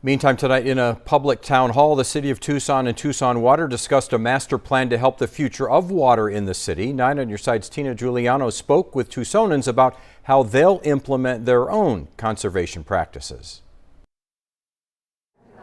Meantime, tonight in a public town hall, the city of Tucson and Tucson Water discussed a master plan to help the future of water in the city. Nine on your side's Tina Giuliano spoke with Tucsonans about how they'll implement their own conservation practices.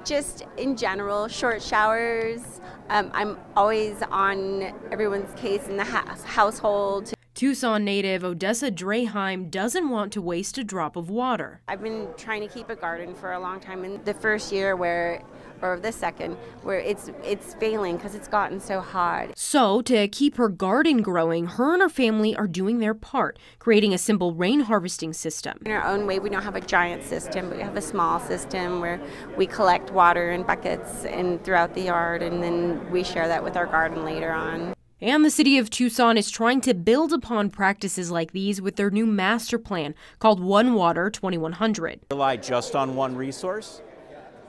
Just in general, short showers. Um, I'm always on everyone's case in the ha- household Tucson native Odessa Draheim doesn't want to waste a drop of water. I've been trying to keep a garden for a long time. In the first year where or the second where it's it's failing because it's gotten so hot. So to keep her garden growing, her and her family are doing their part, creating a simple rain harvesting system. In our own way, we don't have a giant system, but we have a small system where we collect water in buckets and throughout the yard and then we share that with our garden later on. And the city of Tucson is trying to build upon practices like these with their new master plan called One Water 2100. Rely just on one resource,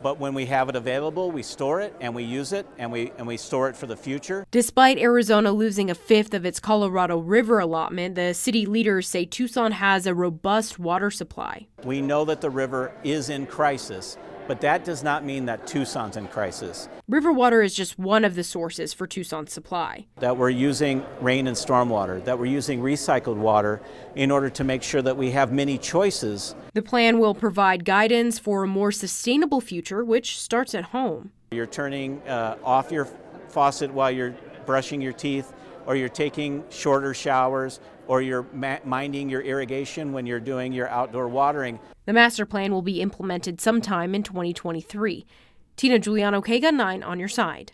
but when we have it available, we store it and we use it and we and we store it for the future. Despite Arizona losing a fifth of its Colorado River allotment, the city leaders say Tucson has a robust water supply. We know that the river is in crisis but that does not mean that Tucson's in crisis. River water is just one of the sources for Tucson's supply. That we're using rain and storm water, that we're using recycled water in order to make sure that we have many choices. The plan will provide guidance for a more sustainable future, which starts at home. You're turning uh, off your faucet while you're brushing your teeth, or you're taking shorter showers, or you're minding your irrigation when you're doing your outdoor watering. The master plan will be implemented sometime in 2023. Tina Giuliano, KGUN 9 on your side.